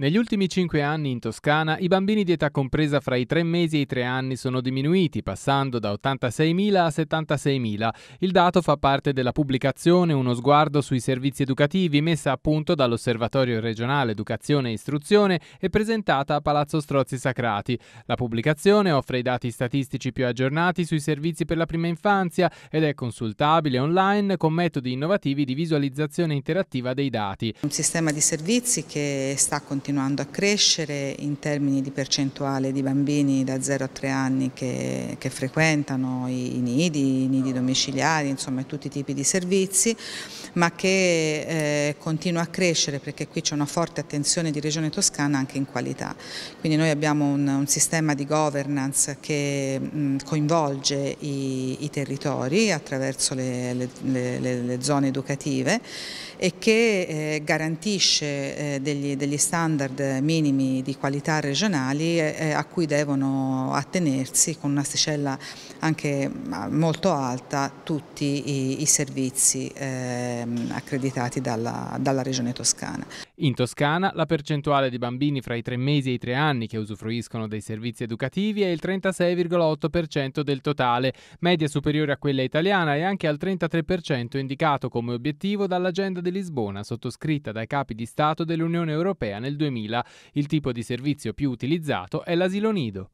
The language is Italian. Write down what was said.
Negli ultimi cinque anni in Toscana i bambini di età compresa fra i tre mesi e i tre anni sono diminuiti, passando da 86.000 a 76.000. Il dato fa parte della pubblicazione Uno sguardo sui servizi educativi messa a punto dall'Osservatorio regionale Educazione e Istruzione e presentata a Palazzo Strozzi Sacrati. La pubblicazione offre i dati statistici più aggiornati sui servizi per la prima infanzia ed è consultabile online con metodi innovativi di visualizzazione interattiva dei dati. Un sistema di servizi che sta continuando continuando a crescere in termini di percentuale di bambini da 0 a 3 anni che, che frequentano i, i, nidi, i nidi domiciliari, insomma tutti i tipi di servizi, ma che eh, continua a crescere perché qui c'è una forte attenzione di Regione Toscana anche in qualità. Quindi noi abbiamo un, un sistema di governance che mh, coinvolge i, i, territori attraverso le, le, le, le, zone educative e che eh, garantisce eh, degli, degli standard standard minimi di qualità regionali a cui devono attenersi con un'asticella anche molto alta tutti i, servizi eh, accreditati dalla, dalla Regione Toscana. In Toscana la percentuale di bambini fra i tre mesi e i tre anni che usufruiscono dei servizi educativi è il 36,8% del totale, media superiore a quella italiana e anche al 33% indicato come obiettivo dall'agenda di Lisbona sottoscritta dai capi di Stato dell'Unione Europea nel 2000. Il tipo di servizio più utilizzato è l'asilo nido.